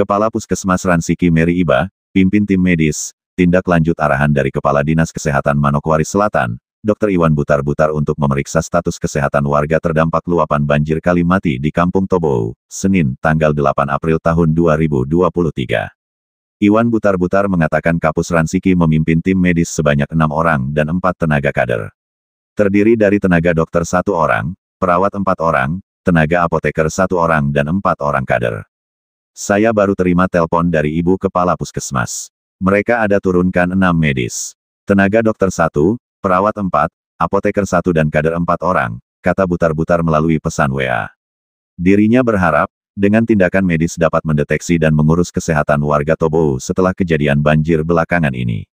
Kepala Puskesmas Ransiki Mary Iba, pimpin tim medis, tindak lanjut arahan dari Kepala Dinas Kesehatan Manokwari Selatan, Dr. Iwan Butar-Butar untuk memeriksa status kesehatan warga terdampak luapan banjir Kalimati di Kampung Tobo, Senin, tanggal 8 April tahun 2023. Iwan Butar-Butar mengatakan Kapus Ransiki memimpin tim medis sebanyak enam orang dan empat tenaga kader. Terdiri dari tenaga dokter satu orang, perawat empat orang, tenaga apoteker satu orang dan empat orang kader. Saya baru terima telepon dari ibu kepala puskesmas. Mereka ada turunkan enam medis. Tenaga dokter satu, perawat empat, apoteker satu dan kader empat orang, kata butar-butar melalui pesan WA. Dirinya berharap, dengan tindakan medis dapat mendeteksi dan mengurus kesehatan warga Tobo setelah kejadian banjir belakangan ini.